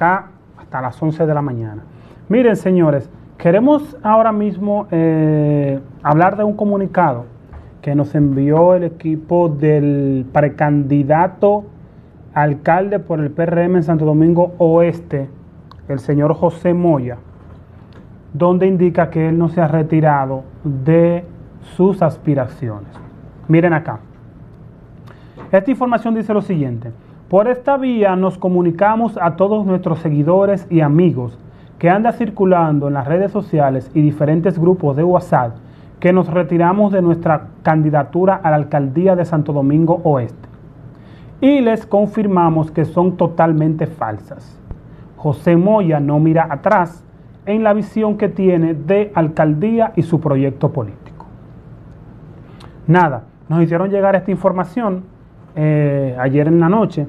hasta las 11 de la mañana. Miren, señores, queremos ahora mismo eh, hablar de un comunicado que nos envió el equipo del precandidato alcalde por el PRM en Santo Domingo Oeste, el señor José Moya, donde indica que él no se ha retirado de sus aspiraciones. Miren acá. Esta información dice lo siguiente. Por esta vía nos comunicamos a todos nuestros seguidores y amigos que anda circulando en las redes sociales y diferentes grupos de WhatsApp que nos retiramos de nuestra candidatura a la alcaldía de Santo Domingo Oeste. Y les confirmamos que son totalmente falsas. José Moya no mira atrás en la visión que tiene de alcaldía y su proyecto político. Nada, nos hicieron llegar esta información eh, ayer en la noche,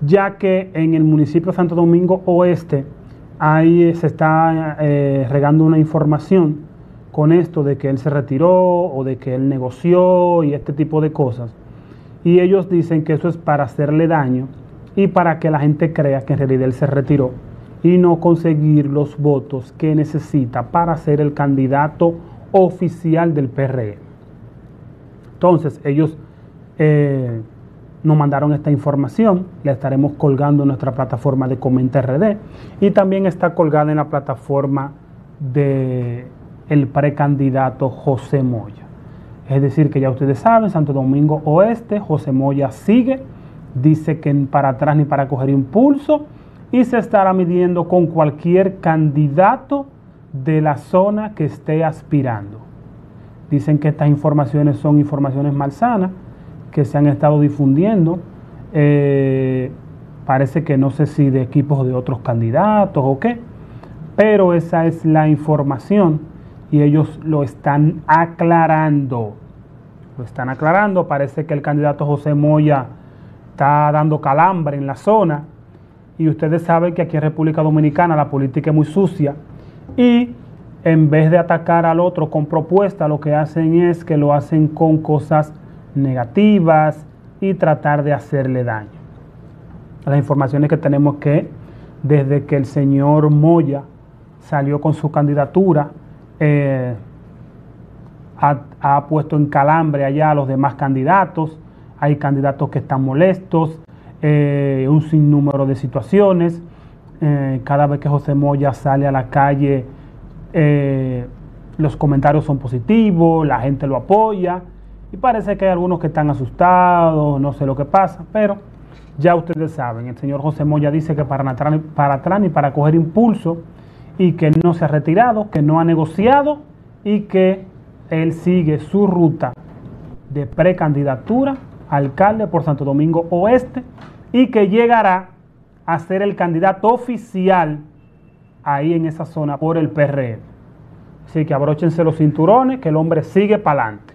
ya que en el municipio de Santo Domingo Oeste ahí se está eh, regando una información con esto de que él se retiró o de que él negoció y este tipo de cosas. Y ellos dicen que eso es para hacerle daño y para que la gente crea que en realidad él se retiró y no conseguir los votos que necesita para ser el candidato oficial del PRE. Entonces ellos eh, nos mandaron esta información, la estaremos colgando en nuestra plataforma de Comenta RD y también está colgada en la plataforma de el precandidato José Moya. Es decir, que ya ustedes saben, Santo Domingo Oeste, José Moya sigue, dice que para atrás ni para coger impulso y se estará midiendo con cualquier candidato de la zona que esté aspirando. Dicen que estas informaciones son informaciones malsanas que se han estado difundiendo. Eh, parece que no sé si de equipos de otros candidatos o qué, pero esa es la información y ellos lo están aclarando. Lo están aclarando. Parece que el candidato José Moya está dando calambre en la zona. Y ustedes saben que aquí en República Dominicana la política es muy sucia. Y en vez de atacar al otro con propuesta, lo que hacen es que lo hacen con cosas negativas y tratar de hacerle daño. Las informaciones que tenemos que desde que el señor Moya salió con su candidatura, eh, ha, puesto en calambre allá a los demás candidatos, hay candidatos que están molestos, eh, un sinnúmero de situaciones. Eh, cada vez que José Moya sale a la calle, los comentarios son positivos, la gente lo apoya y parece que hay algunos que están asustados, no sé lo que pasa, pero ya ustedes saben, el señor José Moya dice que para, para atrás ni para coger impulso y que no se ha retirado, que no ha negociado y que él sigue su ruta de precandidatura alcalde por Santo Domingo Oeste y que llegará a ser el candidato oficial ahí en esa zona por el PRM. Así que abróchense los cinturones, que el hombre sigue para adelante.